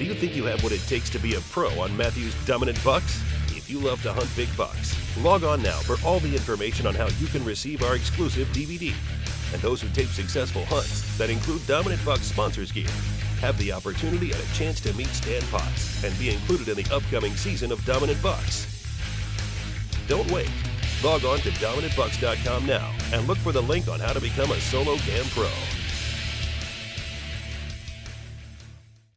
Do you think you have what it takes to be a pro on Mathews Dominant Bucks? If you love to hunt big bucks, log on now for all the information on how you can receive our exclusive DVD. And those who tape successful hunts that include Dominant Bucks sponsors gear have the opportunity and a chance to meet Stan Potts and be included in the upcoming season of Dominant Bucks. Don't wait. Log on to dominantbucks.com now and look for the link on how to become a solo cam pro.